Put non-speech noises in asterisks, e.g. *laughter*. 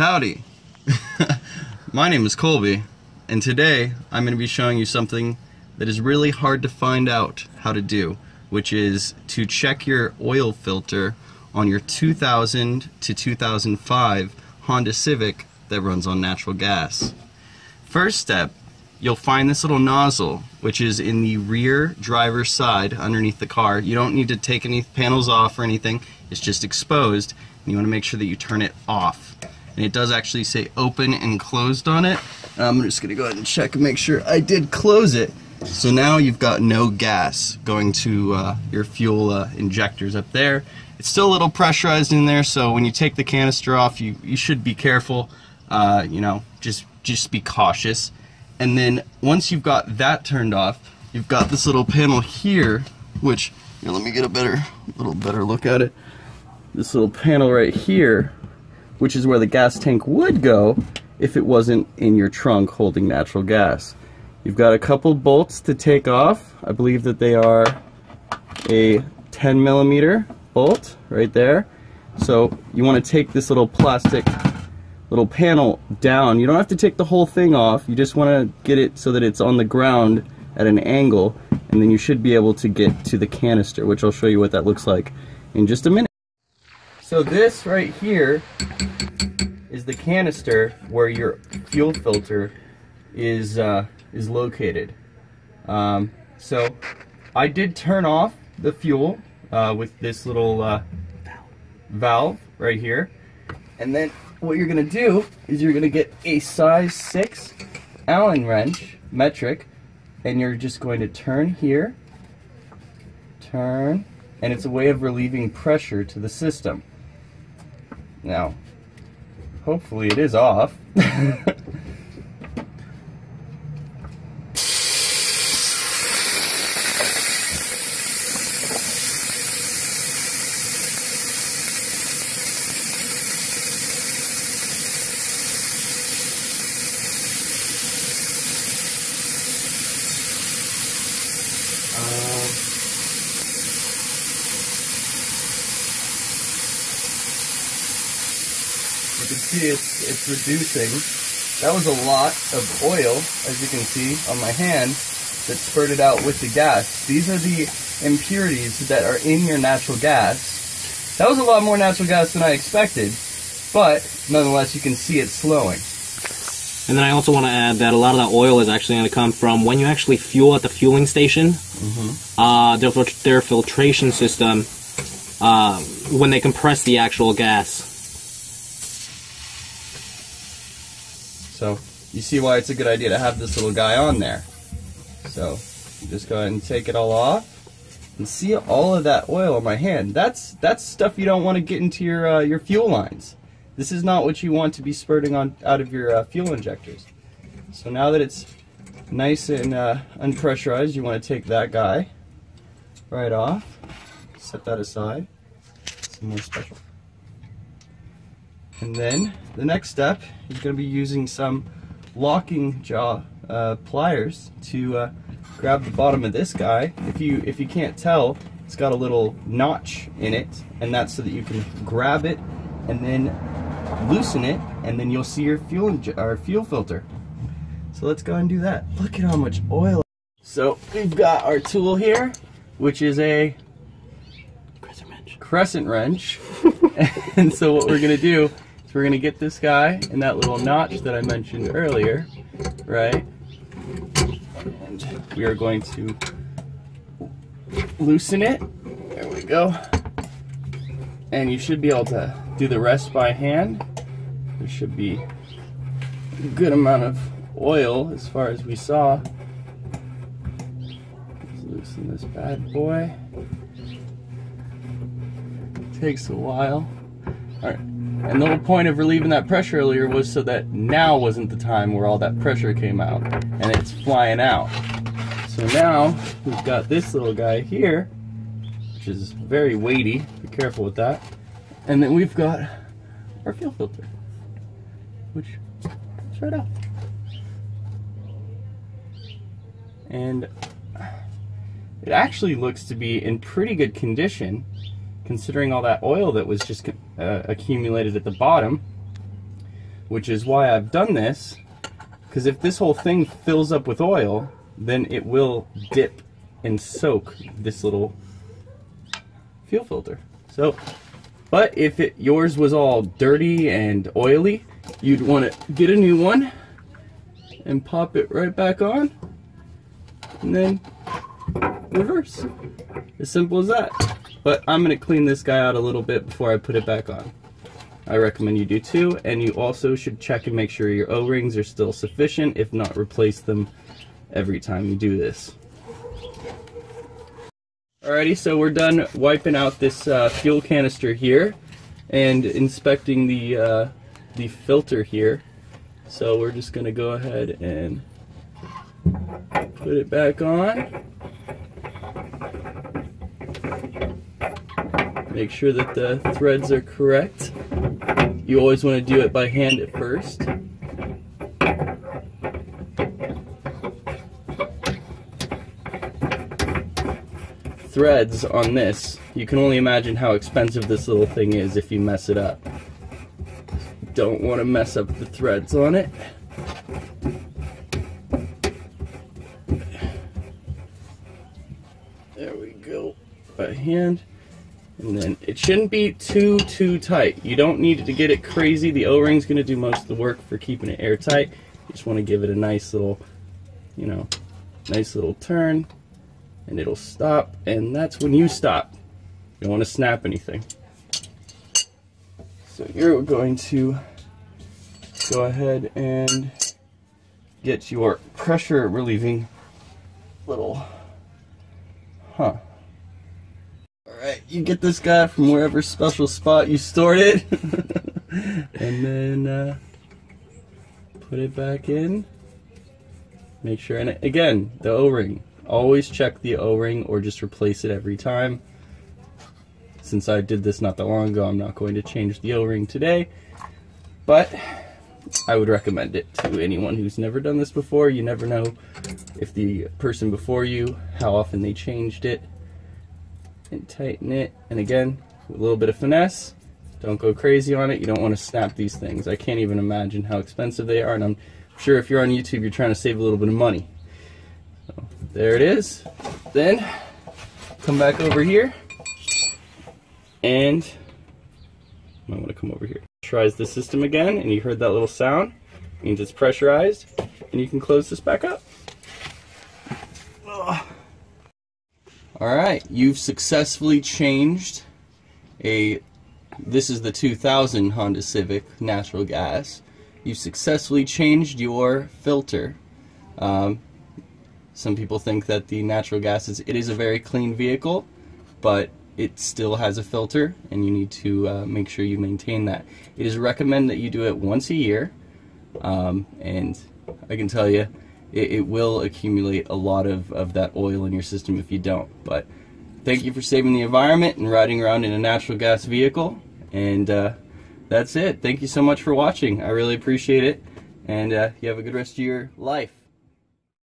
Howdy. *laughs* My name is Colby, and today I'm going to be showing you something that is really hard to find out how to do, which is to check your oil filter on your 2000 to 2005 Honda Civic that runs on natural gas. First step, you'll find this little nozzle, which is in the rear driver's side underneath the car. You don't need to take any panels off or anything, it's just exposed, and you want to make sure that you turn it off. And it does actually say open and closed on it. I'm just gonna go ahead and check and make sure I did close it. So now you've got no gas going to uh, your fuel uh, injectors up there. It's still a little pressurized in there, so when you take the canister off, you, you should be careful. Uh, you know, just just be cautious. And then once you've got that turned off, you've got this little panel here, which here, let me get a better little better look at it. This little panel right here, which is where the gas tank would go if it wasn't in your trunk holding natural gas. You've got a couple bolts to take off. I believe that they are a 10 millimeter bolt right there. So you want to take this little plastic little panel down. You don't have to take the whole thing off. You just want to get it so that it's on the ground at an angle and then you should be able to get to the canister, which I'll show you what that looks like in just a minute. So this right here is the canister where your fuel filter is uh, is located. Um, so I did turn off the fuel uh, with this little uh, valve right here. And then what you're gonna do is you're gonna get a size 6 Allen wrench, metric, and you're just going to turn here, turn, and it's a way of relieving pressure to the system. Now, hopefully it is off. You *laughs* uh, can see it's, it's reducing. That was a lot of oil, as you can see on my hand, that spurted out with the gas. These are the impurities that are in your natural gas. That was a lot more natural gas than I expected, but nonetheless you can see it slowing. And then I also want to add that a lot of that oil is actually going to come from when you actually fuel at the fueling station. Uh, their, their filtration system, uh, when they compress the actual gas. So you see why it's a good idea to have this little guy on there. So just go ahead and take it all off and see all of that oil on my hand. That's that's stuff you don't want to get into your uh, your fuel lines. This is not what you want to be spurting on out of your uh, fuel injectors. So now that it's nice and uh, unpressurized, you want to take that guy right off. Set that aside. Some more special. And then the next step is going to be using some locking jaw uh, pliers to uh, grab the bottom of this guy. If you if you can't tell, it's got a little notch in it, and that's so that you can grab it and then loosen it, and then you'll see your fuel or fuel filter. So let's go and do that. Look at how much oil. So we've got our tool here, which is a crescent wrench. *laughs* and so what we're gonna do is we're gonna get this guy in that little notch that I mentioned earlier, right? And we are going to loosen it. There we go. And you should be able to do the rest by hand. There should be a good amount of oil as far as we saw. Let's loosen this bad boy takes a while. Alright. And the whole point of relieving that pressure earlier was so that now wasn't the time where all that pressure came out and it's flying out. So now we've got this little guy here, which is very weighty. Be careful with that. And then we've got our fuel filter, which is right out. And it actually looks to be in pretty good condition considering all that oil that was just uh, accumulated at the bottom. which is why I've done this. Because if this whole thing fills up with oil, then it will dip and soak this little fuel filter. So, but if it, yours was all dirty and oily, you'd want to get a new one and pop it right back on and then reverse. As simple as that. But I'm going to clean this guy out a little bit before I put it back on. I recommend you do too, and you also should check and make sure your O-rings are still sufficient. If not, replace them every time you do this. Alrighty, so we're done wiping out this uh, fuel canister here and inspecting the uh, the filter here. So we're just gonna go ahead and put it back on. Make sure that the threads are correct. You always want to do it by hand at first. Threads on this, you can only imagine how expensive this little thing is if you mess it up. Don't want to mess up the threads on it. There we go, by hand. And then it shouldn't be too, too tight. You don't need to get it crazy. The O-ring's gonna do most of the work for keeping it airtight. You just wanna give it a nice little, you know, nice little turn and it'll stop. And that's when you stop. You don't wanna snap anything. So you're going to go ahead and get your pressure relieving little, huh, you get this guy from wherever special spot you stored it. *laughs* and then uh, put it back in. Make sure, and again, the O-ring. Always check the O-ring or just replace it every time. Since I did this not that long ago, I'm not going to change the O-ring today. But I would recommend it to anyone who's never done this before. You never know if the person before you, how often they changed it and tighten it. And again, a little bit of finesse. Don't go crazy on it. You don't want to snap these things. I can't even imagine how expensive they are. And I'm sure if you're on YouTube, you're trying to save a little bit of money. So there it is. Then come back over here and I want to come over here. Tries the system again, and you heard that little sound. It means it's pressurized, and you can close this back up. All right, you've successfully changed a, this is the 2000 Honda Civic natural gas. You've successfully changed your filter. Um, some people think that the natural gas is, it is a very clean vehicle, but it still has a filter and you need to uh, make sure you maintain that. It is recommended that you do it once a year, um, and I can tell you, it, it, will accumulate a lot of, of that oil in your system if you don't. But thank you for saving the environment and riding around in a natural gas vehicle. And uh, that's it. Thank you so much for watching. I really appreciate it. And uh, you have a good rest of your life.